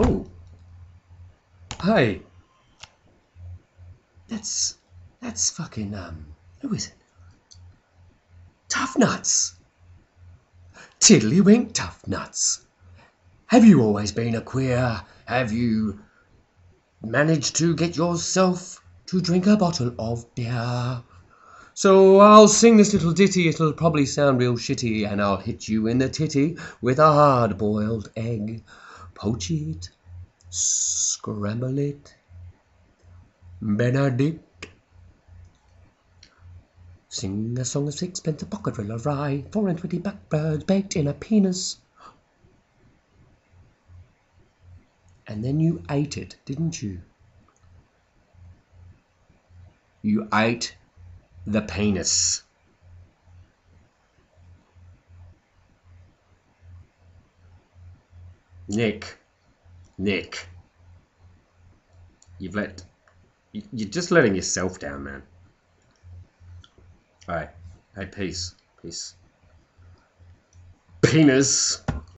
Oh. Hey. That's that's fucking um. Who is it? Tough nuts. Tiddlywink tough nuts. Have you always been a queer? Have you managed to get yourself to drink a bottle of beer? So I'll sing this little ditty, it'll probably sound real shitty, and I'll hit you in the titty with a hard boiled egg. Poach it, scramble it, Benedict. Sing a song of sixpence, a pocket full of rye, four and twenty blackbirds baked in a penis. And then you ate it, didn't you? You ate the penis. Nick, Nick, you've let, you're just letting yourself down, man. Alright, hey, peace, peace. Penis.